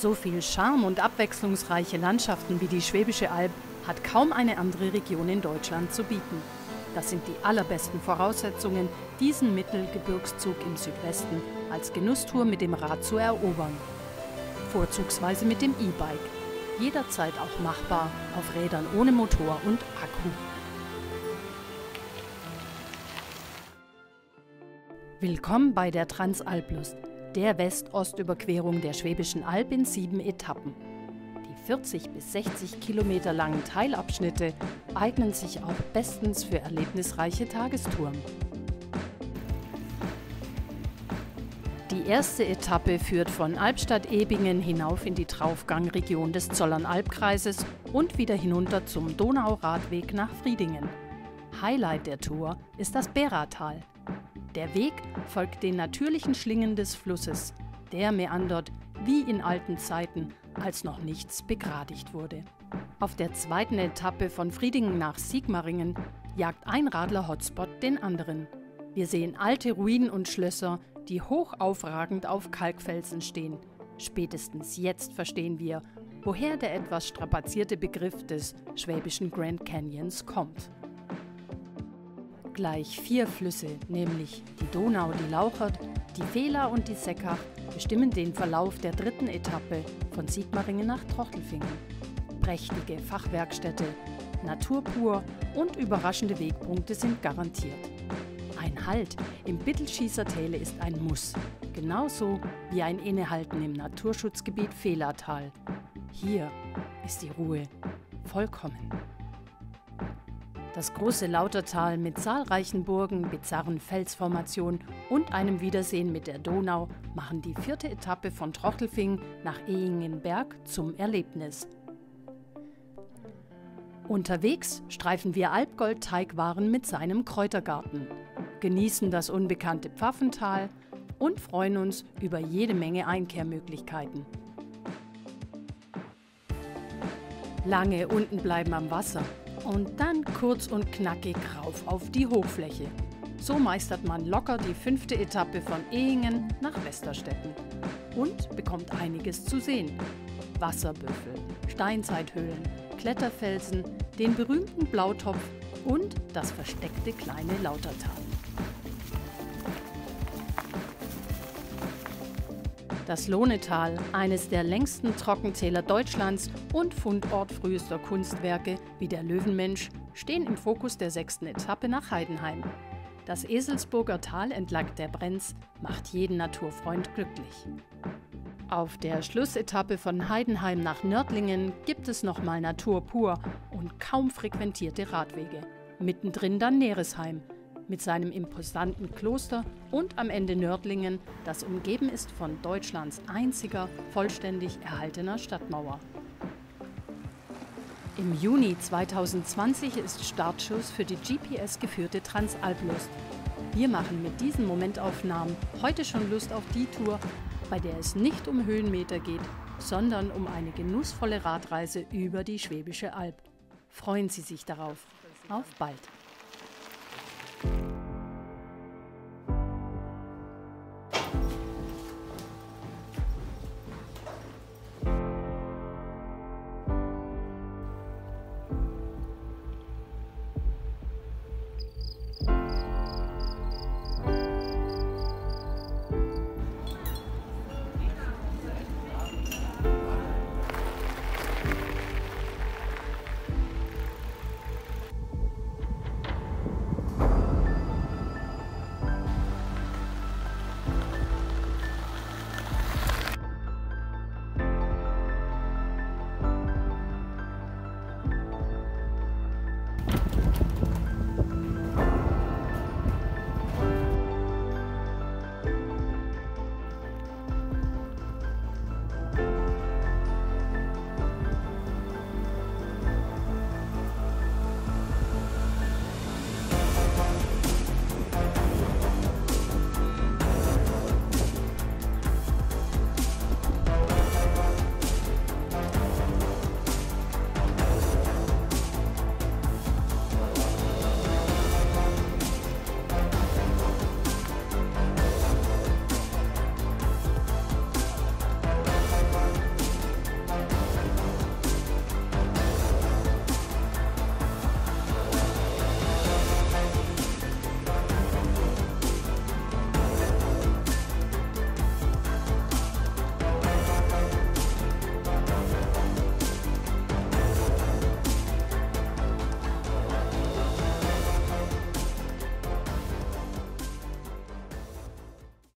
So viel Charme und abwechslungsreiche Landschaften wie die Schwäbische Alb hat kaum eine andere Region in Deutschland zu bieten. Das sind die allerbesten Voraussetzungen, diesen Mittelgebirgszug im Südwesten als Genusstour mit dem Rad zu erobern. Vorzugsweise mit dem E-Bike. Jederzeit auch machbar auf Rädern ohne Motor und Akku. Willkommen bei der Transalplust, der West-Ost-Überquerung der Schwäbischen Alb in sieben Etappen. Die 40 bis 60 Kilometer langen Teilabschnitte eignen sich auch bestens für erlebnisreiche Tagestouren. Die erste Etappe führt von Albstadt-Ebingen hinauf in die Traufgangregion des Zollern-Albkreises und wieder hinunter zum Donauradweg nach Friedingen. Highlight der Tour ist das Beratal. Der Weg folgt den natürlichen Schlingen des Flusses. Der meandert wie in alten Zeiten, als noch nichts begradigt wurde. Auf der zweiten Etappe von Friedingen nach Sigmaringen jagt ein Radler-Hotspot den anderen. Wir sehen alte Ruinen und Schlösser, die hoch aufragend auf Kalkfelsen stehen. Spätestens jetzt verstehen wir, woher der etwas strapazierte Begriff des schwäbischen Grand Canyons kommt gleich vier Flüsse, nämlich die Donau, die Lauchert, die Fehler und die Seckach, bestimmen den Verlauf der dritten Etappe von Sigmaringen nach Trochelfingen. Prächtige Fachwerkstätte, Natur pur und überraschende Wegpunkte sind garantiert. Ein Halt im Bittelschießer Täle ist ein Muss, genauso wie ein Innehalten im Naturschutzgebiet Fehlertal. Hier ist die Ruhe vollkommen. Das große Lautertal mit zahlreichen Burgen, bizarren Felsformationen und einem Wiedersehen mit der Donau machen die vierte Etappe von Trochelfing nach Ehingenberg zum Erlebnis. Unterwegs streifen wir Alpgold-Teigwaren mit seinem Kräutergarten, genießen das unbekannte Pfaffental und freuen uns über jede Menge Einkehrmöglichkeiten. Lange unten bleiben am Wasser und dann kurz und knackig rauf auf die Hochfläche. So meistert man locker die fünfte Etappe von Ehingen nach Westerstetten und bekommt einiges zu sehen. Wasserbüffel, Steinzeithöhlen, Kletterfelsen, den berühmten Blautopf und das versteckte kleine Lautertal. Das Lohnetal, eines der längsten Trockentäler Deutschlands und Fundort frühester Kunstwerke wie der Löwenmensch, stehen im Fokus der sechsten Etappe nach Heidenheim. Das Eselsburger Tal entlang der Brenz macht jeden Naturfreund glücklich. Auf der Schlussetappe von Heidenheim nach Nördlingen gibt es nochmal Natur pur und kaum frequentierte Radwege. Mittendrin dann Neresheim, mit seinem imposanten Kloster und am Ende Nördlingen, das umgeben ist von Deutschlands einziger vollständig erhaltener Stadtmauer. Im Juni 2020 ist Startschuss für die GPS-geführte Transalplust. Wir machen mit diesen Momentaufnahmen heute schon Lust auf die Tour, bei der es nicht um Höhenmeter geht, sondern um eine genussvolle Radreise über die Schwäbische Alb. Freuen Sie sich darauf. Auf bald!